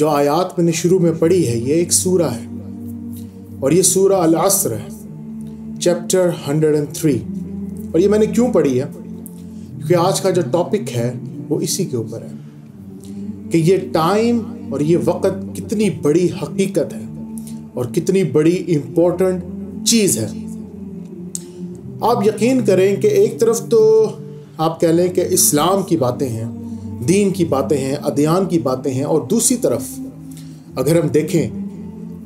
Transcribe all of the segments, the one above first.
جو آیات میں نے شروع میں پڑھی ہے، یہ ایک سورہ ہے۔ اور یہ سورہ العصر ہے چیپٹر ہنڈریڈ اینڈ تھری اور یہ میں نے کیوں پڑھی ہے؟ کیونکہ آج کا جو ٹاپک ہے، وہ اسی کے اوپر ہے۔ کہ یہ ٹائم اور یہ وقت کتنی بڑی حقیقت ہے اور کتنی بڑی امپورٹنٹ چیز ہے۔ آپ یقین کریں کہ ایک طرف تو آپ کہہ لیں کہ اسلام کی باتیں ہیں دین کی باتیں ہیں، ادیان کی باتیں ہیں اور دوسری طرف اگر ہم دیکھیں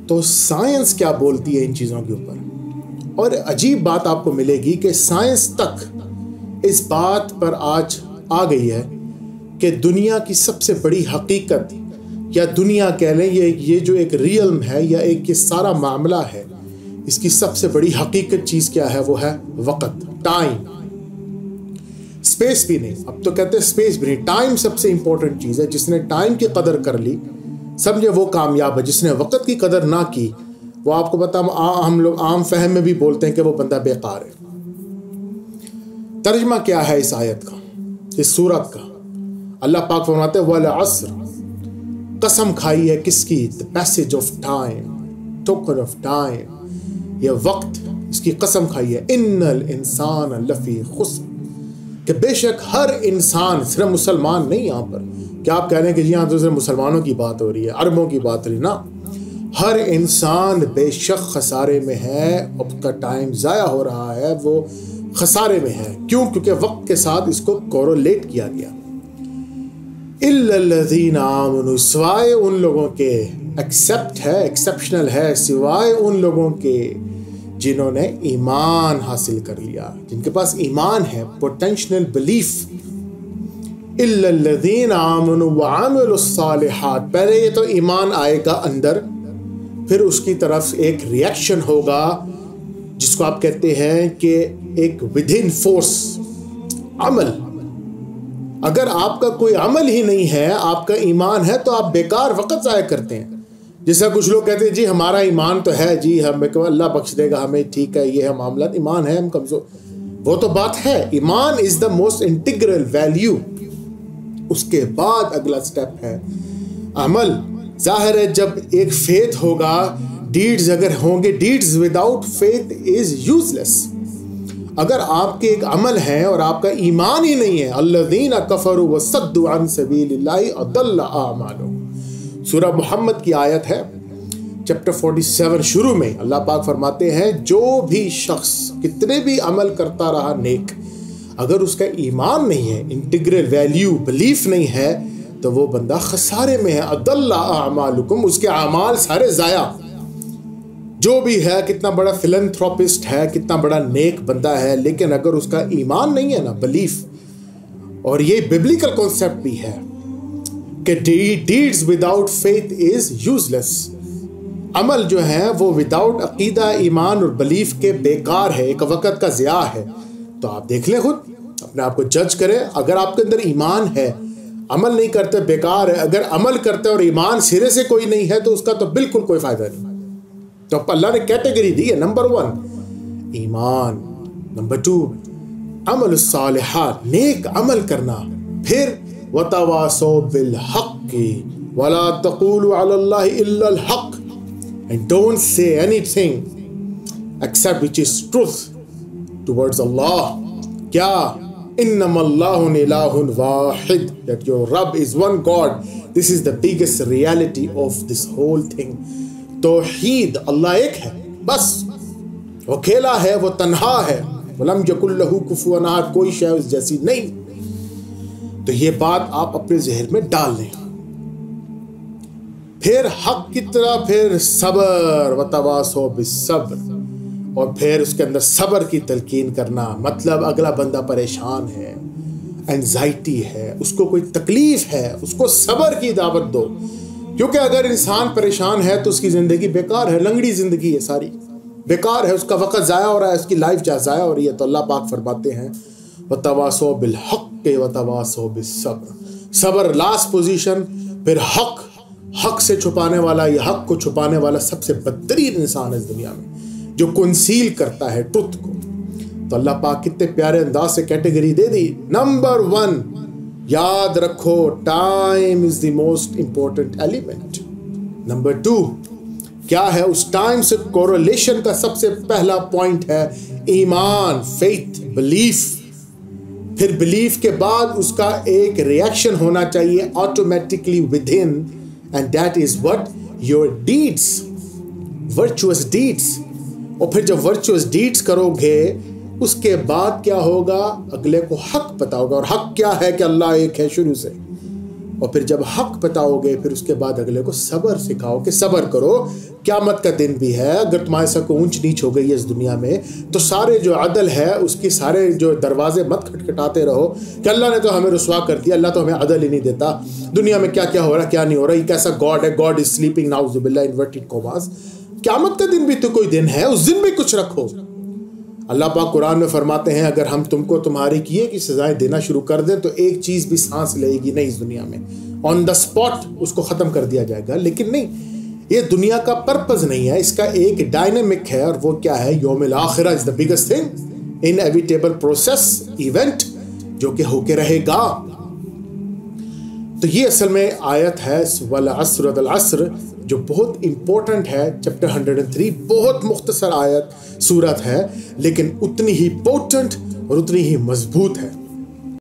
تو سائنس کیا بولتی ہے ان چیزوں کے اوپر؟ اور عجیب بات آپ کو ملے گی کہ سائنس تک اس بات پر آج آ گئی ہے کہ دنیا کی سب سے بڑی حقیقت یا دنیا کہہ لیں، یہ یہ جو ایک ریئلم ہے یا ایک یہ سارا معاملہ ہے، اس کی سب سے بڑی حقیقت چیز کیا ہے؟ وہ ہے وقت ٹائم اسپیس بھی نہیں۔ اب تو کہتے ہیں اسپیس بھی نہیں۔ ٹائم سب سے امپورٹنٹ چیز ہے۔ جس نے ٹائم کی قدر کر لی، سمجھے وہ کامیاب ہے۔ جس نے وقت کی قدر نہ کی، وہ آپ کو پتا ہم لوگ عام فہم میں بھی بولتے ہیں کہ وہ بندہ بیکار ہے۔ ترجمہ کیا ہے اس آیت کا؟ اس صورت کا۔ اللہ پاک فرماتے والعصر قسم کھائی ہے کس کی؟ The passage of time token of time یہ وقت اس کی قسم کھائی ہے۔ ان الانسان لفی خسر کہ بے شک ہر انسان صرف مسلمان نہیں یہاں پر۔ کیا آپ کہہ رہے ہیں کہ جی ہاں تو صرف مسلمانوں کی بات ہو رہی ہے، عربوں کی بات ہو رہی ہے؟ نا ہر انسان بے شک خسارے میں ہے، اب کا ٹائم ضائع ہو رہا ہے، وہ خسارے میں ہے۔ کیوں؟ کیونکہ وقت کے ساتھ اس کو کورولیٹ کیا گیا۔ الذین آمنوا، سوائے ان لوگوں کے ایکسیپٹ ہے ایکسیپشنل ہے، سوائے ان لوگوں کے جنہوں نے ایمان حاصل کر لیا۔ جن کے پاس ایمان ہے پوٹینشنل بلیف الذین وعملوا الصالحات۔ پہلے یہ تو ایمان آئے گا اندر، پھر اس کی طرف ایک ریئیکشن ہوگا، جس کو آپ کہتے ہیں کہ ایک ود ان فورس عمل۔ اگر آپ کا کوئی عمل ہی نہیں ہے، آپ کا ایمان ہے، تو آپ بیکار وقت ضائع کرتے ہیں۔ جیسا کچھ لوگ کہتے ہیں جی ہمارا ایمان تو ہے جی ہمیں اللہ بخش دے گا، ہمیں ٹھیک ہے، یہ ہے معاملات، ایمان ہے، ہم کمزور۔ وہ تو بات ہے، ایمان is the most integral value اس کے بعد اگلا سٹیپ ہے۔ عمل۔ ظاہر ہے، جب ایک فیتھ ہوگا ڈیڈز اگر ہوں گے deeds without faith is useless اگر آپ کے ایک عمل ہے اور آپ کا ایمان ہی نہیں ہے اللہ دین کفر و سد عن سبیل اللہ عدل اعمال سورہ محمد کی آیت ہے چیپٹر 47 شروع میں اللہ پاک فرماتے ہیں، جو بھی شخص کتنے بھی عمل کرتا رہا نیک، اگر اس کا ایمان نہیں ہے انٹیگرل ویلیو بلیف نہیں ہے، تو وہ بندہ خسارے میں ہے۔ عدل اعمالکم اس کے اعمال سارے ضائع۔ جو بھی ہے، کتنا بڑا فلنتھروپسٹ ہے، کتنا بڑا نیک بندہ ہے، لیکن اگر اس کا ایمان نہیں ہے نا بلیف اور یہ ببلیکل کانسیپٹ بھی ہے کہ deeds without faith is useless عمل جو ہے وہ وداؤٹ عقیدہ، ایمان اور بلیف کے بیکار ہے، ایک وقت کا ضیاع ہے۔ تو آپ دیکھ لیں خود، اپنے آپ کو جج کریں۔ اگر آپ کے اندر ایمان ہے، عمل نہیں کرتے، بیکار ہے، اگر عمل کرتے اور ایمان سرے سے کوئی نہیں ہے، تو اس کا تو بالکل کوئی فائدہ نہیں۔ تو اللہ نے کیٹیگری دی ہے نمبر ون ایمان نمبر ٹو عمل الصالحات، نیک عمل کرنا۔ پھر وتواسو بالحق ولا تقولوا على الله الا الحق. And don't say anything except which is truth towards Allah. کیا انما اللہ الہ واحد. That your Rabb is one God. This is the biggest reality of this whole thing. توحید اللہ ایک ہے بس وہ کھیلا ہے وہ تنہا ہے ولم یکن لہو کفو انہار کوئی شے اس جیسی نہیں تو یہ بات آپ اپنے ذہن میں ڈال لیں۔ پھر حق کی طرح پھر صبر و تواسو بالصبر، اور پھر اس کے اندر صبر کی تلقین کرنا۔ مطلب اگلا بندہ پریشان ہے انزائٹی ہے، اس کو کوئی تکلیف ہے، اس کو صبر کی دعوت دو۔ کیونکہ اگر انسان پریشان ہے تو اس کی زندگی بیکار ہے، لنگڑی زندگی ہے ساری۔ بیکار ہے، اس کا وقت ضائع ہو رہا ہے، اس کی لائف جہاں ضائع ہو رہی ہے۔ تو اللہ پاک فرماتے ہیں و تواسو بالحق کے و تواسو بالصبر صبر لاسٹ پوزیشن پھر حق حق سے چھپانے والا یہ حق کو چھپانے والا سب سے بدترین انسان ہے اس دنیا میں، جو کنسیل کرتا ہے ٹوتھ کو۔ تو اللہ پاک کتنے پیارے انداز سے کیٹیگری دے دی۔ نمبر ون یاد رکھو time is the most important element number two کیا ہے اس ٹائم سے کورولیشن کا سب سے پہلا پوائنٹ ہے؟ ایمان فیتھ بلیف پھر بلیف کے بعد اس کا ایک ریئیکشن ہونا چاہیے automatically within and that is what your deeds virtuous deeds اور پھر جب ورچوئس ڈیڈس کرو گے اس کے بعد کیا ہوگا؟ اگلے کو حق پتا ہوگا اور حق کیا ہے کہ اللہ ایک ہے شروع سے؟ اور پھر جب حق بتاؤ گے، پھر اس کے بعد اگلے کو صبر سکھاؤ کہ صبر کرو۔ قیامت کا دن بھی ہے، اگر تمہارے ساتھ کو اونچ نیچ ہو گئی ہے اس دنیا میں، تو سارے جو عدل ہے، اس کی سارے جو دروازے مت کھٹکھٹاتے رہو کہ اللہ نے تو ہمیں رسوا کر دیا، اللہ تو ہمیں عدل ہی نہیں دیتا۔ دنیا میں کیا کیا ہو رہا کیا نہیں ہو رہا، یہ کیسا گاڈ ہے God is sleeping ناؤز inverted commas قیامت کا دن بھی تو کوئی دن ہے، اس دن بھی کچھ رکھو۔ اللہ پاک قرآن میں فرماتے ہیں، اگر ہم تم کو تمہاری کیے کی سزائیں دینا شروع کر دیں تو ایک چیز بھی سانس لے گی نہیں اس دنیا میں۔ آن دا اسپاٹ اس کو ختم کر دیا جائے گا۔ لیکن نہیں، یہ دنیا کا پرپز نہیں ہے۔ اس کا ایک ڈائنمک ہے اور وہ کیا ہے؟ یوم الآخرہ is the biggest thing an inevitable process event جو کہ ہو کے رہے گا۔ تو یہ اصل میں آیت ہے والعصر العصر جو بہت امپورٹنٹ ہے چیپٹر ہنڈریڈ اینڈ تھری بہت مختصر آیت صورت ہے، لیکن اتنی ہی پورٹنٹ اور اتنی ہی مضبوط ہے۔